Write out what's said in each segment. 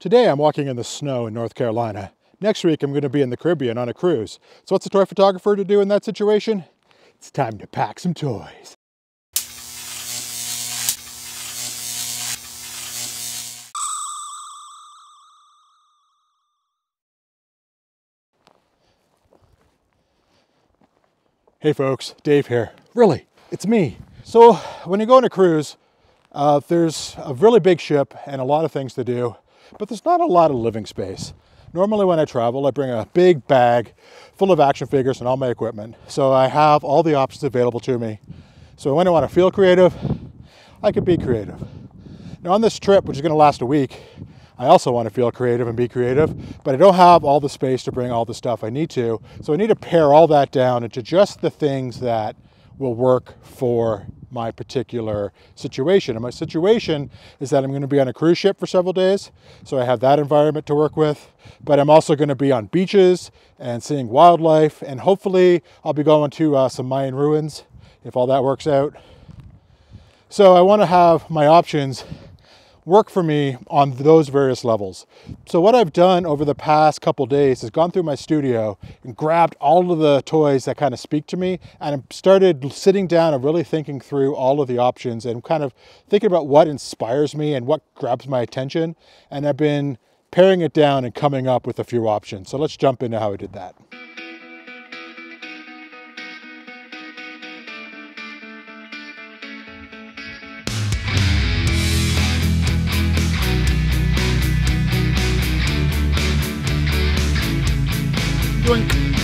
Today I'm walking in the snow in North Carolina. Next week I'm going to be in the Caribbean on a cruise. So what's a toy photographer to do in that situation? It's time to pack some toys. Hey folks, Dave here. Really, it's me. So when you go on a cruise, uh, there's a really big ship and a lot of things to do, but there's not a lot of living space. Normally when I travel, I bring a big bag full of action figures and all my equipment. So I have all the options available to me. So when I want to feel creative, I can be creative. Now on this trip, which is going to last a week, I also want to feel creative and be creative, but I don't have all the space to bring all the stuff I need to. So I need to pare all that down into just the things that will work for my particular situation. And my situation is that I'm going to be on a cruise ship for several days, so I have that environment to work with. But I'm also going to be on beaches and seeing wildlife, and hopefully I'll be going to uh, some Mayan ruins if all that works out. So I want to have my options work for me on those various levels. So what I've done over the past couple days is gone through my studio and grabbed all of the toys that kind of speak to me and started sitting down and really thinking through all of the options and kind of thinking about what inspires me and what grabs my attention. And I've been paring it down and coming up with a few options. So let's jump into how I did that. Yoink.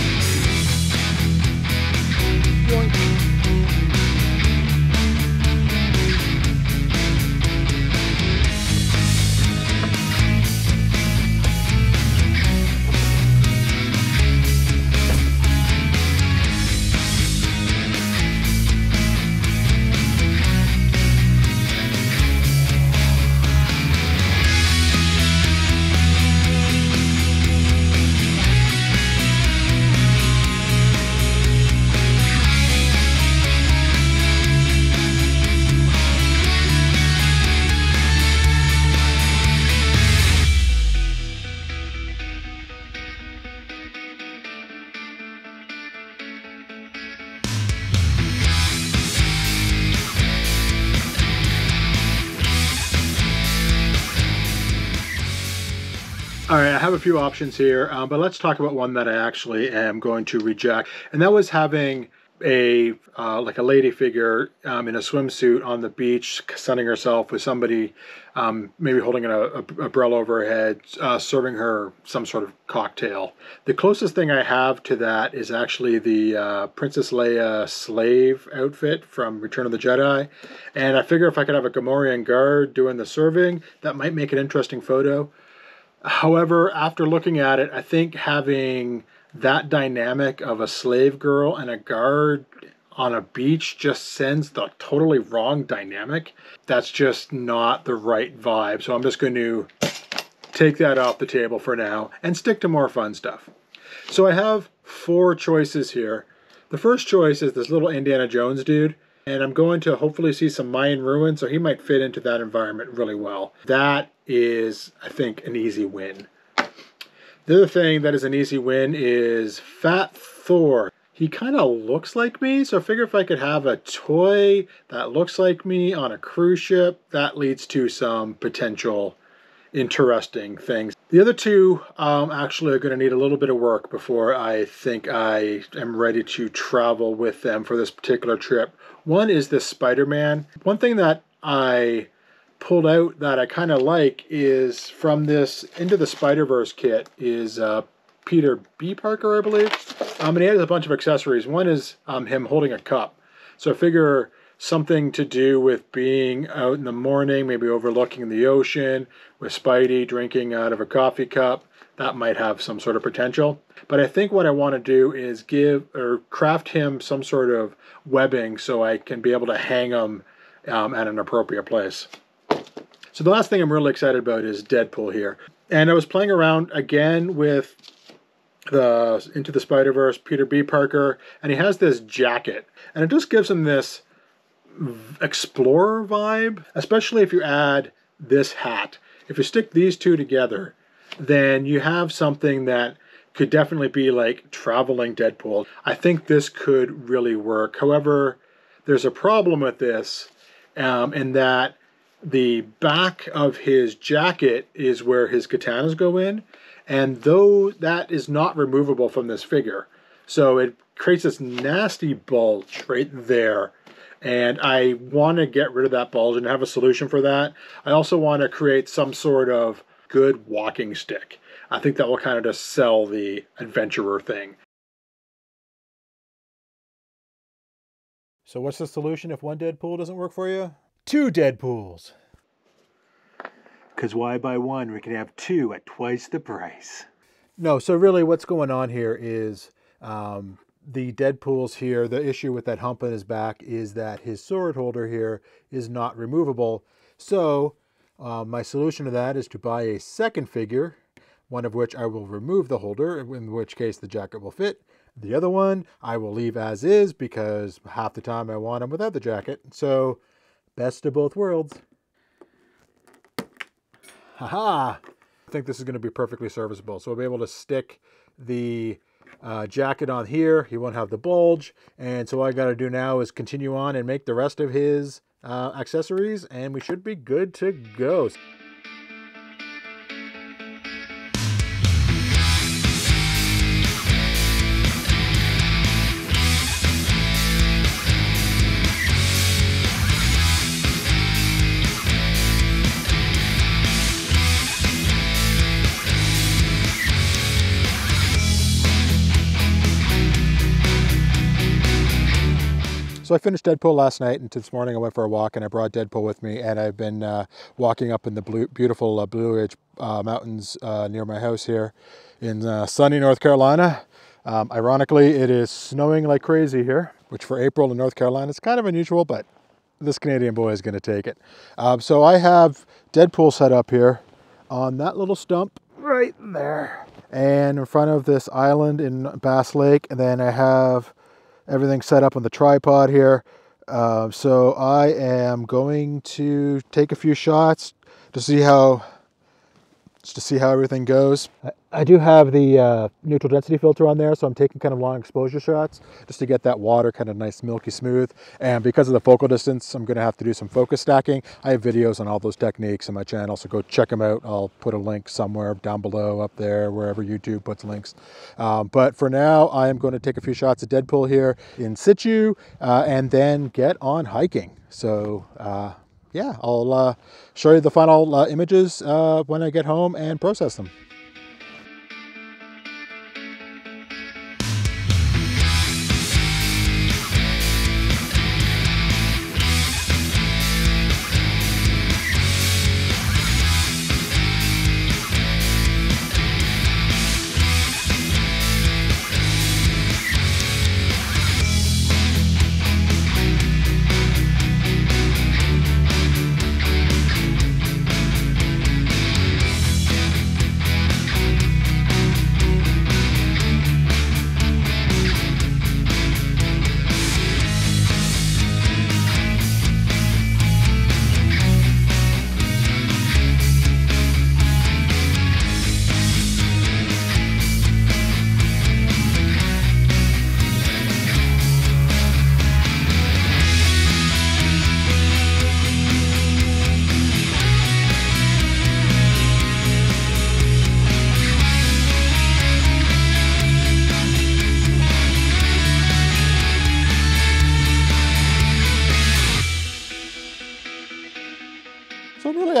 All right, I have a few options here, um, but let's talk about one that I actually am going to reject, and that was having a uh, like a lady figure um, in a swimsuit on the beach, sunning herself with somebody um, maybe holding a, a, umbrella over her head, uh, serving her some sort of cocktail. The closest thing I have to that is actually the uh, Princess Leia slave outfit from Return of the Jedi, and I figure if I could have a Gamorrean guard doing the serving, that might make an interesting photo. However, after looking at it, I think having that dynamic of a slave girl and a guard on a beach just sends the totally wrong dynamic. That's just not the right vibe. So I'm just going to take that off the table for now and stick to more fun stuff. So I have four choices here. The first choice is this little Indiana Jones dude and I'm going to hopefully see some Mayan ruins, so he might fit into that environment really well. That is, I think, an easy win. The other thing that is an easy win is Fat Thor. He kind of looks like me, so I figure if I could have a toy that looks like me on a cruise ship, that leads to some potential interesting things. The other two um, actually are going to need a little bit of work before I think I am ready to travel with them for this particular trip. One is this Spider-Man. One thing that I pulled out that I kind of like is from this Into the Spider-Verse kit is uh, Peter B. Parker, I believe. Um, and he has a bunch of accessories. One is um, him holding a cup. So I figure something to do with being out in the morning, maybe overlooking the ocean, with Spidey drinking out of a coffee cup. That might have some sort of potential. But I think what I want to do is give or craft him some sort of webbing so I can be able to hang him um, at an appropriate place. So the last thing I'm really excited about is Deadpool here. And I was playing around again with the Into the Spider-Verse Peter B. Parker, and he has this jacket. And it just gives him this explorer vibe, especially if you add this hat. if you stick these two together, then you have something that could definitely be like traveling Deadpool. I think this could really work. However, there's a problem with this um, in that the back of his jacket is where his katanas go in, and though that is not removable from this figure, so it creates this nasty bulge right there. And I want to get rid of that bulge and have a solution for that. I also want to create some sort of good walking stick. I think that will kind of just sell the adventurer thing. So what's the solution if one Deadpool doesn't work for you? Two Deadpools. Because why buy one? We can have two at twice the price. No, so really what's going on here is um, the Deadpools here, the issue with that hump on his back is that his sword holder here is not removable. So uh, my solution to that is to buy a second figure, one of which I will remove the holder, in which case the jacket will fit. The other one I will leave as is because half the time I want him without the jacket. So best of both worlds. Haha! I think this is going to be perfectly serviceable. So we'll be able to stick the uh, jacket on here. He won't have the bulge. And so I got to do now is continue on and make the rest of his uh, accessories and we should be good to go. So I finished Deadpool last night, and this morning I went for a walk, and I brought Deadpool with me, and I've been uh, walking up in the blue, beautiful uh, Blue Ridge uh, Mountains uh, near my house here in uh, sunny North Carolina. Um, ironically, it is snowing like crazy here, which for April in North Carolina is kind of unusual, but this Canadian boy is going to take it. Um, so I have Deadpool set up here on that little stump right there, and in front of this island in Bass Lake, and then I have everything set up on the tripod here. Uh, so I am going to take a few shots to see how to see how everything goes. I do have the uh, neutral density filter on there, so I'm taking kind of long exposure shots just to get that water kind of nice, milky smooth. And because of the focal distance, I'm gonna have to do some focus stacking. I have videos on all those techniques on my channel, so go check them out. I'll put a link somewhere down below, up there, wherever YouTube puts links. Um, but for now, I am gonna take a few shots of Deadpool here in situ, uh, and then get on hiking. So uh, yeah, I'll uh, show you the final uh, images uh, when I get home and process them.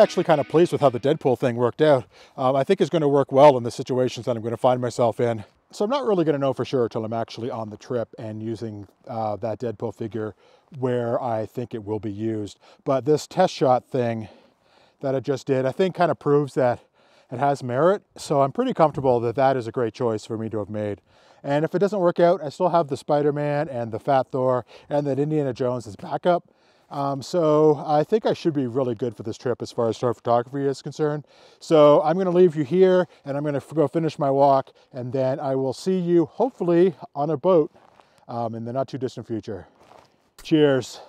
Actually kind of pleased with how the Deadpool thing worked out. Um, I think it's going to work well in the situations that I'm going to find myself in. So I'm not really going to know for sure until I'm actually on the trip and using uh, that Deadpool figure where I think it will be used. But this test shot thing that I just did, I think kind of proves that it has merit. So I'm pretty comfortable that that is a great choice for me to have made. And if it doesn't work out, I still have the Spider-Man and the Fat Thor and that Indiana Jones as backup. Um, so I think I should be really good for this trip as far as stock photography is concerned. So I'm going to leave you here and I'm going to go finish my walk and then I will see you hopefully on a boat um, in the not too distant future. Cheers.